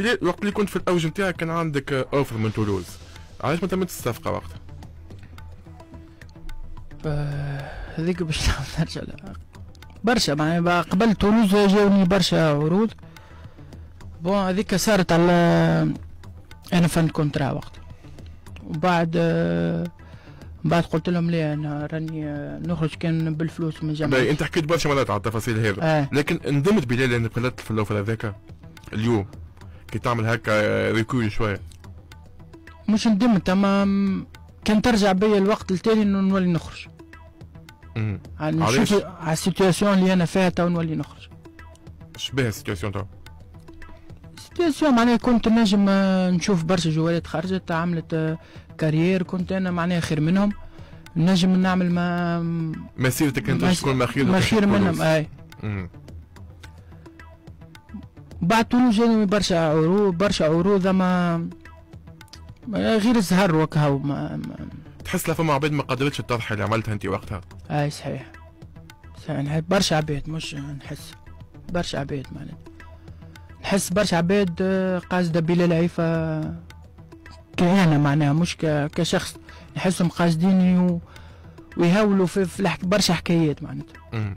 بلال وقت اللي كنت في الأوج نتاعك كان عندك offre من تولوز. علاش ما تمتش الصفقه وقتها؟ آه، هذيك باش نرجع. برشا. معناها قبل تولوز جاوني برشا عروض. bon هذيك صارت على en fin de contrat وقت وبعد آه، بعد قلت لهم ليه أنا راني آه، نخرج كان بالفلوس من جمع باهي أنت حكيت برشا مرات على التفاصيل هذا آه. لكن ندمت بلال انك غلطت في ال offre هذاك اليوم. كي تعمل هكا recul شوية. مش ندمت اما كان ترجع بيا الوقت التالي إنه نولي نخرج. يعني؟ نشوف على ال situation اللي أنا فيها تو نولي نخرج. شبيه ال situation تو؟ ال situation معناها كنت نجم آه، نشوف برشا joueur ات خرجت عملت آه، carrière كنت أنا معناها خير منهم. نجم نعمل ما مسيرتك أنت تكون ما خير ما خير منهم أي. مم. بعد تونس جاني برشا عروض برشا عروض أما ما- غير الزهر وكهو ما, ما تحس لا فما عباد ما قدرتش تضحي اللي عملتها انت وقتها؟ أي صحيح. صحيح برشا عباد مش نحس. برشا عباد معناتها. نحس برشا عباد آه، قاصدة بلال عيفة كأنا معناها مش كشخص. نحسهم قاصديني و... ويهولوا في, في. برشا حكايات معناتها.